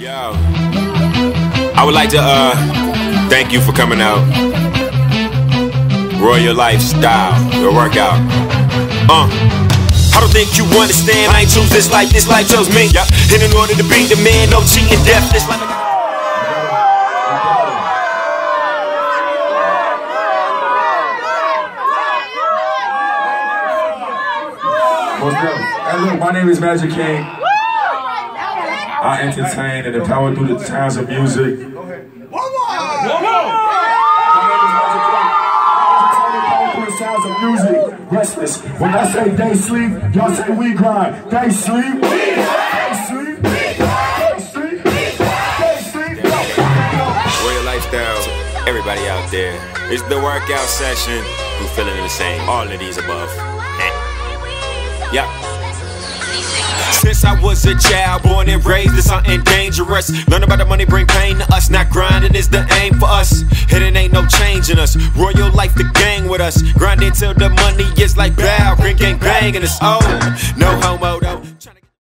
Yo, I would like to uh thank you for coming out. Royal lifestyle, your workout. Uh. I don't think you understand. I ain't choose this life, this life chose me. Yeah. And in order to be the man, no cheating, death. This life. What's up? Hey, look, my name is Magix King. I entertain and empower through the sounds of music. My name is Magix King. I entertain empower through the sounds of music. Restless. When I say they sleep, y'all say we grind. They sleep. They sleep. They sleep. They sleep. Royal lifestyle. Everybody out there. It's the workout session. Who feeling the same? All of these above. Yeah. Since I was a child, born and raised in something dangerous. Learn about the money bring pain to us. Not grinding is the aim for us. Hidden ain't no change in us. Royal life, the gang with us. Grinding till the money is like bow. Green gang banging us. Oh, no homo.